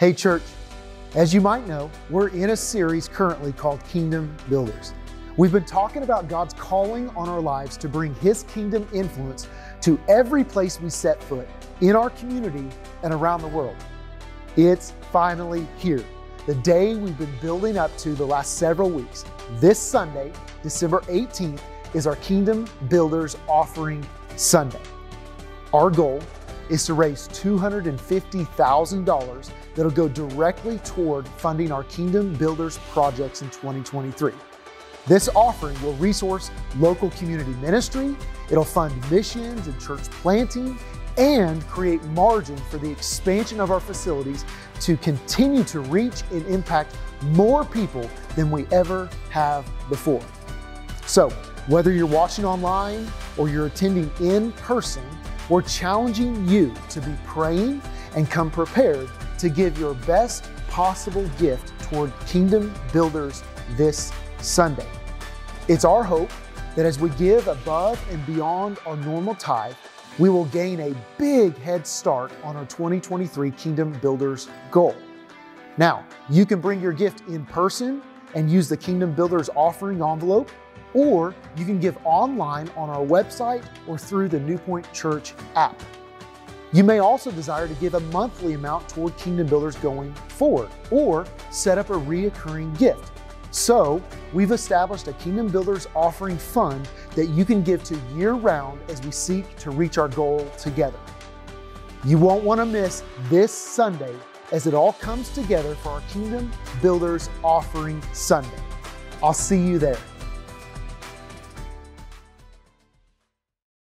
Hey, church, as you might know, we're in a series currently called Kingdom Builders. We've been talking about God's calling on our lives to bring His kingdom influence to every place we set foot in our community and around the world. It's finally here, the day we've been building up to the last several weeks. This Sunday, December 18th, is our Kingdom Builders Offering Sunday. Our goal is to raise $250,000 that'll go directly toward funding our Kingdom Builders projects in 2023. This offering will resource local community ministry, it'll fund missions and church planting, and create margin for the expansion of our facilities to continue to reach and impact more people than we ever have before. So, whether you're watching online or you're attending in person, we're challenging you to be praying and come prepared to give your best possible gift toward kingdom builders this Sunday. It's our hope that as we give above and beyond our normal tithe, we will gain a big head start on our 2023 Kingdom Builders goal. Now, you can bring your gift in person and use the Kingdom Builders offering envelope or you can give online on our website or through the NewPoint Church app. You may also desire to give a monthly amount toward Kingdom Builders going forward, or set up a reoccurring gift. So, we've established a Kingdom Builders offering fund that you can give to year round as we seek to reach our goal together. You won't want to miss this Sunday as it all comes together for our Kingdom Builders offering Sunday. I'll see you there.